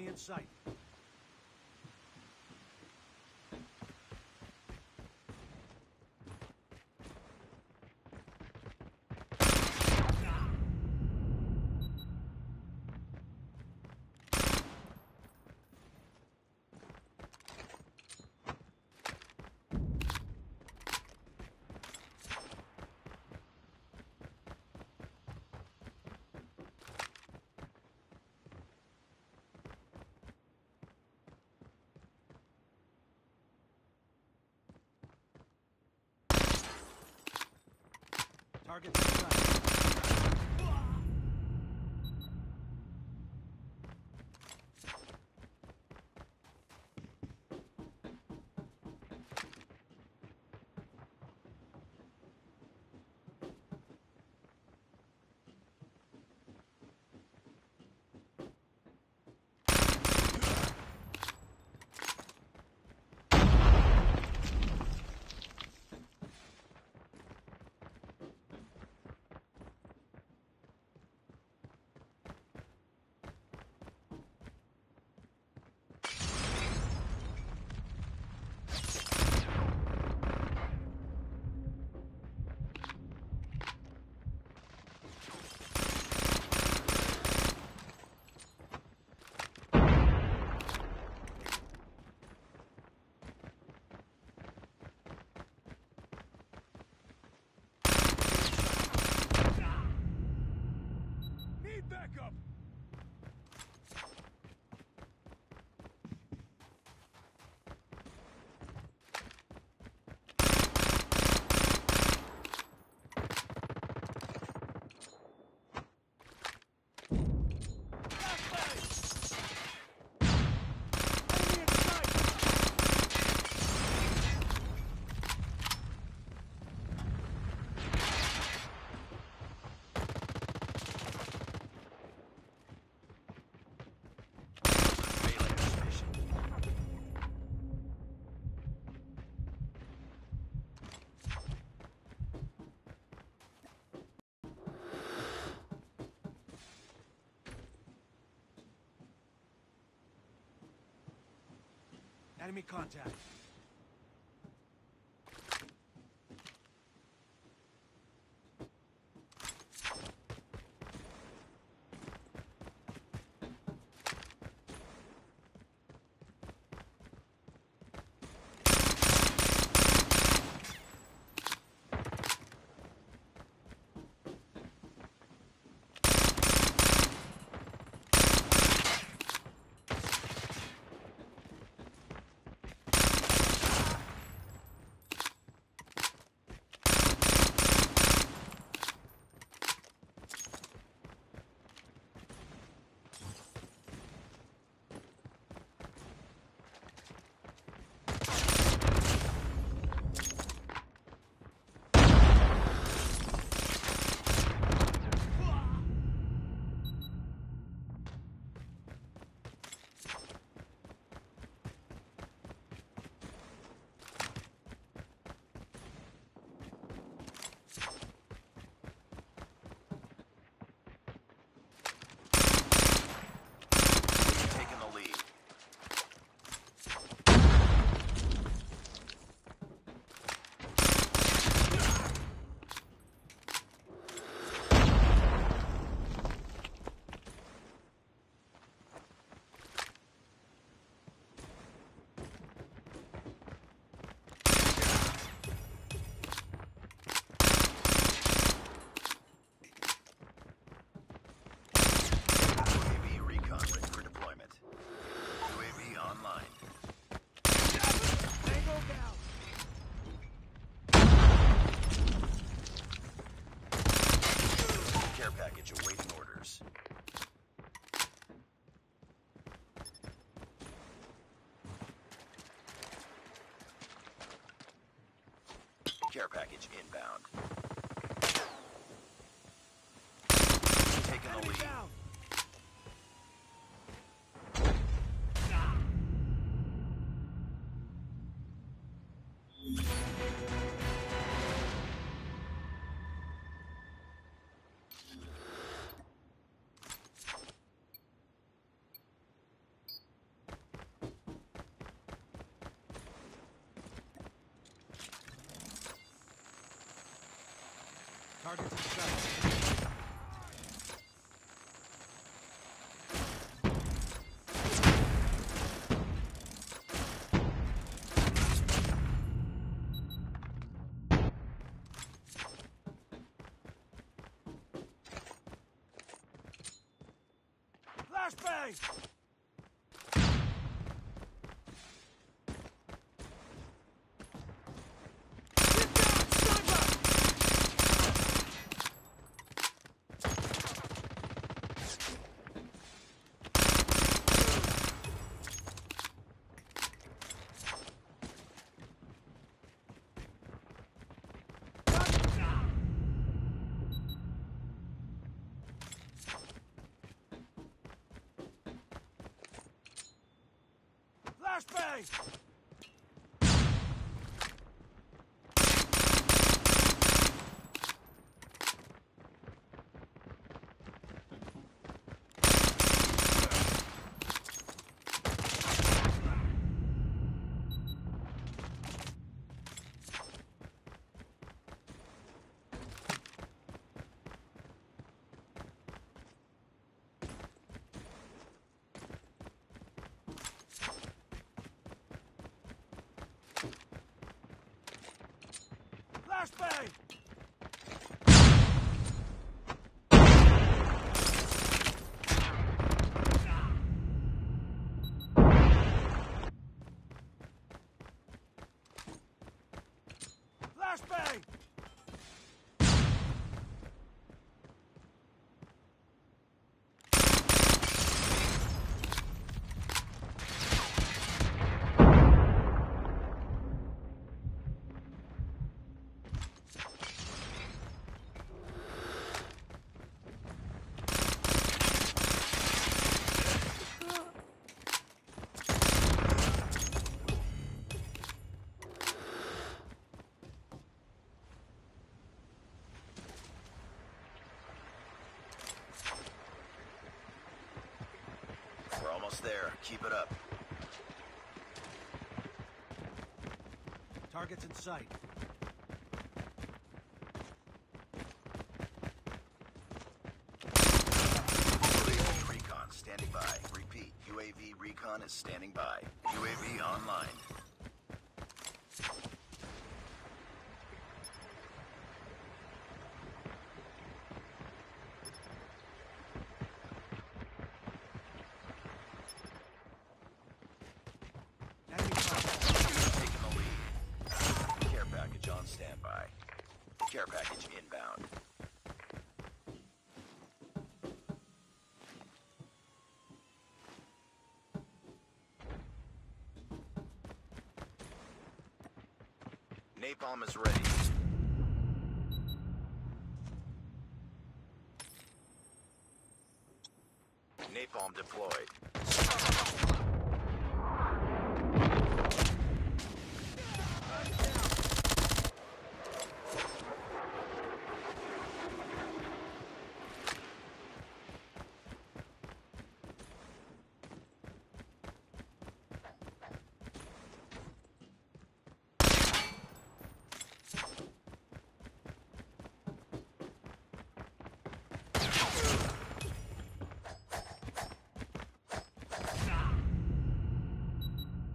enemy in sight. Target in sight. Need backup! Enemy in sight! Enemy contact. Taking the lead. UAV recon ready for deployment. UAV online. Tango down! Care package awaiting orders. Care package inbound. Taking the lead. down! Targets in sight. Flashbang! Flashbang! Flashbang! Almost there. Keep it up. Targets in sight. Recon standing by. Repeat. UAV recon is standing by. UAV online. Inbound. Napalm is ready. Napalm deployed.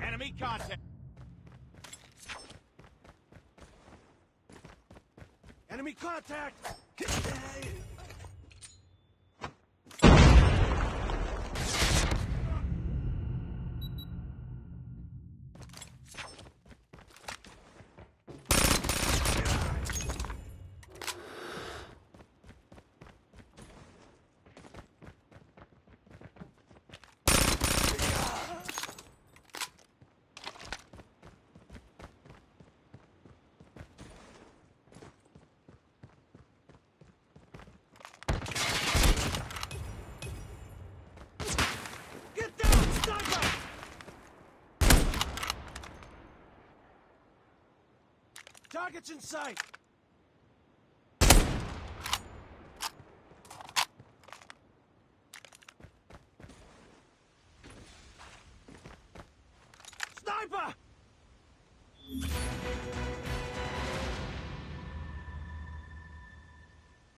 Enemy contact. Enemy contact! Get down, sniper! Targets in sight! Sniper!